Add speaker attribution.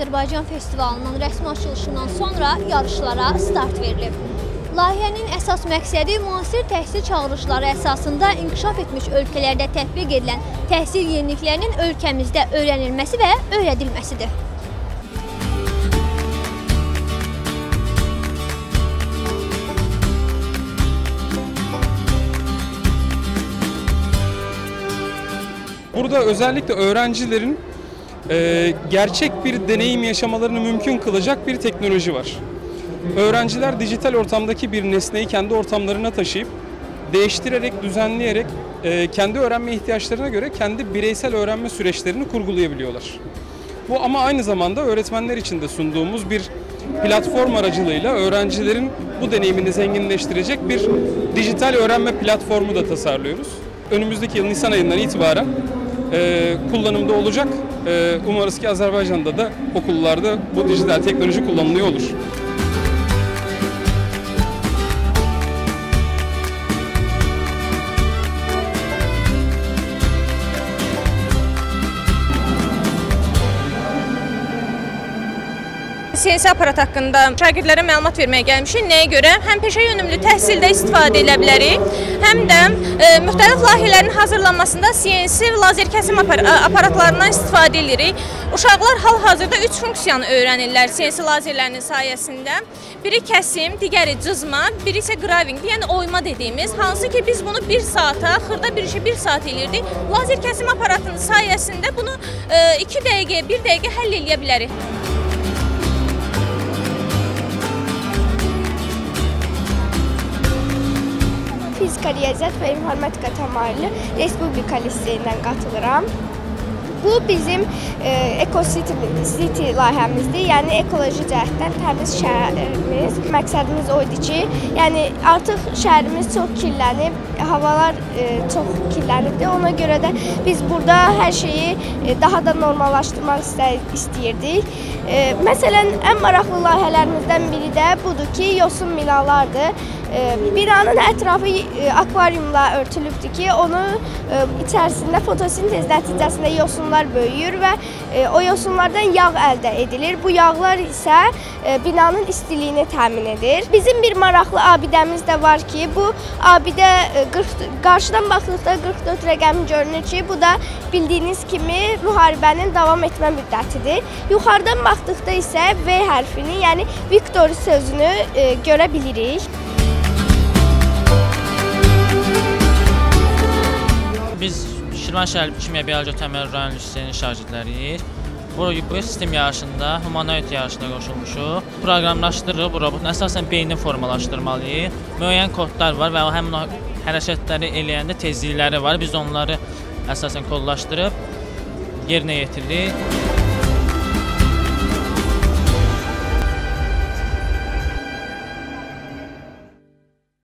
Speaker 1: Azərbaycan Festivalının rəsmi açılışından sonra yarışlara start verilib. Layihənin əsas məqsədi müasir təhsil çağırışları əsasında inkişaf etmiş ölkələrdə tətbiq edilən təhsil yeniliklərinin ölkəmizdə öyrənilməsi və öyrədilməsidir.
Speaker 2: Burada özellikle öğrencilerin e, gerçek bir deneyim yaşamalarını mümkün kılacak bir teknoloji var. Öğrenciler dijital ortamdaki bir nesneyi kendi ortamlarına taşıyıp değiştirerek, düzenleyerek e, kendi öğrenme ihtiyaçlarına göre kendi bireysel öğrenme süreçlerini kurgulayabiliyorlar. Bu ama aynı zamanda öğretmenler için de sunduğumuz bir platform aracılığıyla öğrencilerin bu deneyimini zenginleştirecek bir dijital öğrenme platformu da tasarlıyoruz. Önümüzdeki yıl Nisan ayından itibaren e, kullanımda olacak. E, umarız ki Azerbaycan'da da okullarda bu dijital teknoloji kullanılıyor olur.
Speaker 3: CNC aparat haqqında şagirdlərə məlumat verməyə gəlmişik. Nəyə görə? Həm peşə yönümlü təhsildə istifadə edə bilərik, həm də e, müxtəlif layihələrin hazırlanmasında CNC lazer kəsim apar aparatlarından istifadə edirik. Uşaqlar hal-hazırda 3 funksiyanı öyrənirlər CNC lazerlərinin sayəsində. Biri kəsim, digəri cızma, biri isə graving, yəni oyma dediyimiz. Hansı ki biz bunu 1 saata, xırda bir işi 1 saat elirdik. Lazer kəsim aparatının sayəsində bunu 2 dəqiqə, 1 dəqiqə həll edə bilərik.
Speaker 4: Fizika, riyaziyyat və informatika təmayüllü Respublika liseyindən qatılıram. Bu bizim e, EcoCity City layihəmizdir. Yəni ekoloji cəhətdən təmiz şəhərimiz. Məqsədimiz o idi ki, yəni artıq şəhərimiz çox kirlənib, havalar e, çox kirlənibdi. Ona görə də biz burada hər şeyi e, daha da normallaşdırmaq istəyirdik. E, məsələn, ən maraqlı layihələrimizdən biri də budur ki, yosun binalardır. Binanın ətrafı e, akvariumla örtülübdür ki, onu e, içərisində fotosintez nəticəsində yosunlar böyüyür və e, o yosunlardan yağ əldə edilir. Bu yağlar isə binanın istiliyini təmin edir. Bizim bir maraqlı abidəmiz də var ki, bu abidə e, 40 qarşıdan baxdıqda 44 rəqəmi görünür ki, bu da bildiyiniz kimi müharibənin davam etmə müddətidir. Yuxarıdan baxdıqda isə V hərfini, yəni Victory sözünü görə bilirik.
Speaker 5: Biz Şirvan şəhər Kimya Biologiya Təməl rayon liseyinin şagirdləriyik. Bu, bu sistem yarışında humanoid yarışına qoşulmuşuq. Proqramlaşdırırıq bu robotun əsasən beynini formalaşdırmalıyıq. Müəyyən kodlar var və həmin o hərəkətləri eləyəndə tezlikləri var. Biz onları əsasən kodlaşdırıb yerinə yetiririk.